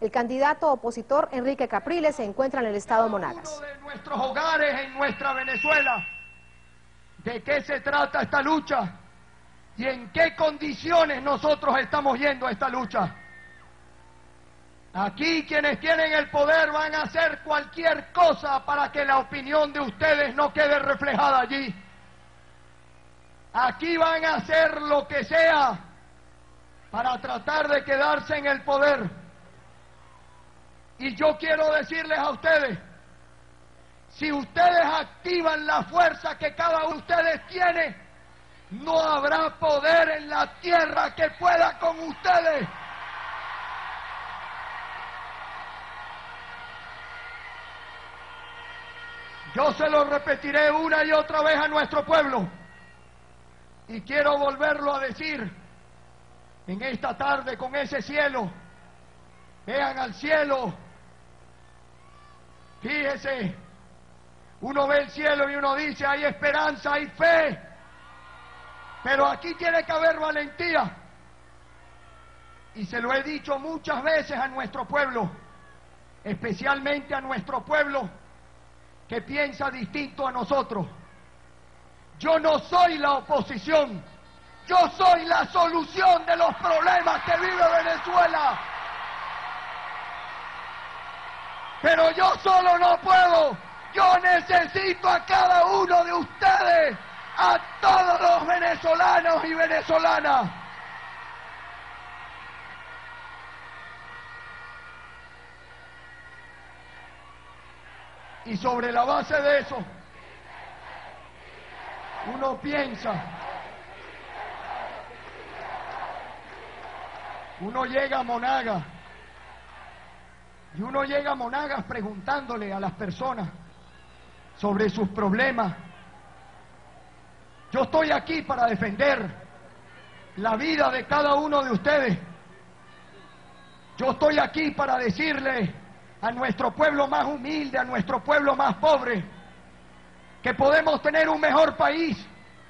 El candidato opositor Enrique Capriles se encuentra en el estado Monagas. Uno de nuestros hogares en nuestra Venezuela. ¿De qué se trata esta lucha? ¿Y en qué condiciones nosotros estamos yendo a esta lucha? Aquí quienes tienen el poder van a hacer cualquier cosa para que la opinión de ustedes no quede reflejada allí. Aquí van a hacer lo que sea para tratar de quedarse en el poder. Y yo quiero decirles a ustedes, si ustedes activan la fuerza que cada uno de ustedes tiene, no habrá poder en la tierra que pueda con ustedes. Yo se lo repetiré una y otra vez a nuestro pueblo. Y quiero volverlo a decir en esta tarde con ese cielo. Vean al cielo. Fíjese. Uno ve el cielo y uno dice, hay esperanza, hay fe. Pero aquí tiene que haber valentía. Y se lo he dicho muchas veces a nuestro pueblo, especialmente a nuestro pueblo que piensa distinto a nosotros. Yo no soy la oposición, yo soy la solución de los problemas que vive Venezuela. Pero yo solo no puedo, yo necesito a cada uno de ustedes, a todos los venezolanos y venezolanas. Y sobre la base de eso, uno piensa, uno llega a Monagas, y uno llega a Monagas preguntándole a las personas sobre sus problemas. Yo estoy aquí para defender la vida de cada uno de ustedes. Yo estoy aquí para decirle a nuestro pueblo más humilde, a nuestro pueblo más pobre, que podemos tener un mejor país,